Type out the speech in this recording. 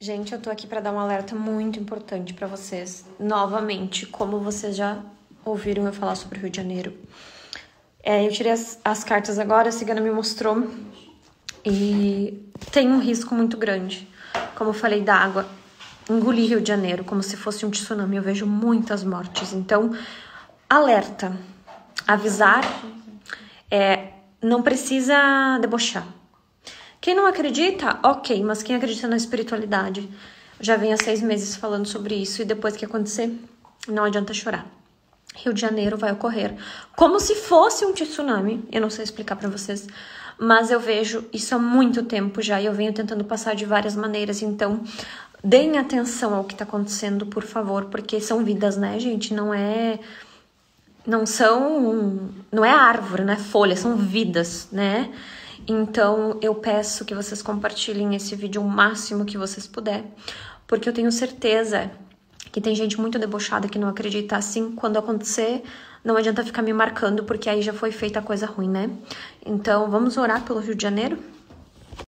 Gente, eu tô aqui para dar um alerta muito importante para vocês. Novamente, como vocês já ouviram eu falar sobre o Rio de Janeiro. É, eu tirei as, as cartas agora, a cigana me mostrou. E tem um risco muito grande. Como eu falei, da água engolir Rio de Janeiro, como se fosse um tsunami. Eu vejo muitas mortes. Então, alerta. Avisar. É, não precisa debochar quem não acredita, ok, mas quem acredita na espiritualidade já vem há seis meses falando sobre isso e depois que acontecer, não adianta chorar. Rio de Janeiro vai ocorrer como se fosse um tsunami. Eu não sei explicar para vocês, mas eu vejo isso há muito tempo já e eu venho tentando passar de várias maneiras. Então, deem atenção ao que está acontecendo, por favor, porque são vidas, né, gente? Não é não são não é árvore, não é folha, são vidas, né? Então eu peço que vocês compartilhem esse vídeo o máximo que vocês puder, porque eu tenho certeza que tem gente muito debochada que não acredita assim. Quando acontecer, não adianta ficar me marcando, porque aí já foi feita a coisa ruim, né? Então vamos orar pelo Rio de Janeiro?